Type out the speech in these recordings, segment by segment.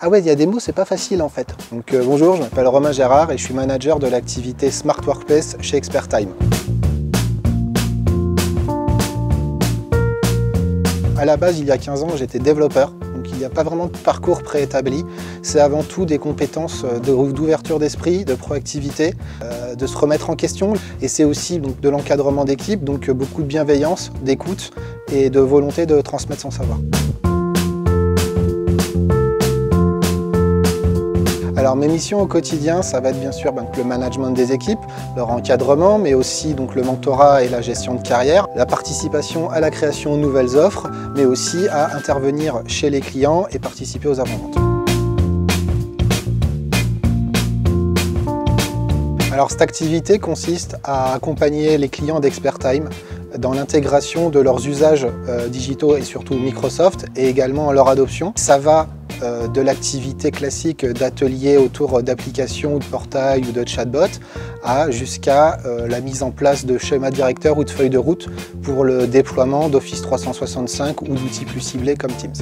Ah ouais, il y a des mots, c'est pas facile en fait. Donc euh, bonjour, je m'appelle Romain Gérard et je suis manager de l'activité Smart Workplace chez ExpertTime. À la base, il y a 15 ans, j'étais développeur, donc il n'y a pas vraiment de parcours préétabli. C'est avant tout des compétences d'ouverture d'esprit, de proactivité, euh, de se remettre en question. Et c'est aussi de l'encadrement d'équipe, donc beaucoup de bienveillance, d'écoute et de volonté de transmettre son savoir. Alors mes missions au quotidien, ça va être bien sûr le management des équipes, leur encadrement, mais aussi donc, le mentorat et la gestion de carrière, la participation à la création de nouvelles offres, mais aussi à intervenir chez les clients et participer aux avant-ventes. Alors cette activité consiste à accompagner les clients d'ExpertTime dans l'intégration de leurs usages euh, digitaux et surtout Microsoft et également leur adoption. Ça va de l'activité classique d'ateliers autour d'applications ou de portails ou de chatbots à jusqu'à euh, la mise en place de schémas directeurs ou de feuilles de route pour le déploiement d'Office 365 ou d'outils plus ciblés comme Teams.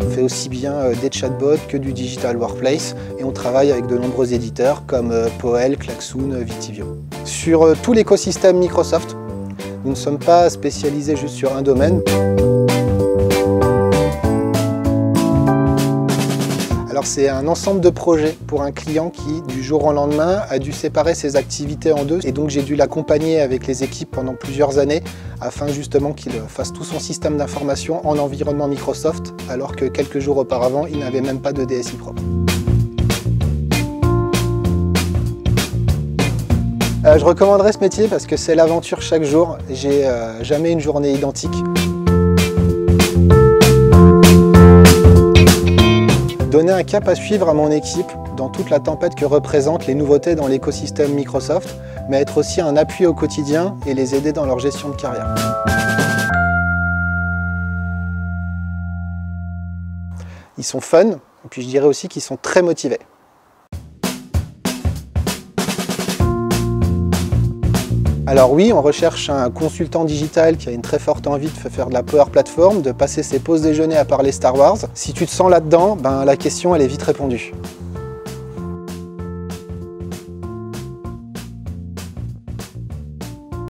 On fait aussi bien euh, des chatbots que du digital workplace et on travaille avec de nombreux éditeurs comme Poel, Klaxoon, Vitivio. Sur tout l'écosystème Microsoft, nous ne sommes pas spécialisés juste sur un domaine. Alors c'est un ensemble de projets pour un client qui, du jour au lendemain, a dû séparer ses activités en deux. Et donc j'ai dû l'accompagner avec les équipes pendant plusieurs années afin justement qu'il fasse tout son système d'information en environnement Microsoft, alors que quelques jours auparavant, il n'avait même pas de DSI propre. Euh, je recommanderais ce métier parce que c'est l'aventure chaque jour. J'ai euh, jamais une journée identique. Donner un cap à suivre à mon équipe dans toute la tempête que représentent les nouveautés dans l'écosystème Microsoft, mais être aussi un appui au quotidien et les aider dans leur gestion de carrière. Ils sont fun, et puis je dirais aussi qu'ils sont très motivés. Alors oui, on recherche un consultant digital qui a une très forte envie de faire de la Power Platform, de passer ses pauses déjeuner à parler Star Wars. Si tu te sens là-dedans, ben, la question elle est vite répondue.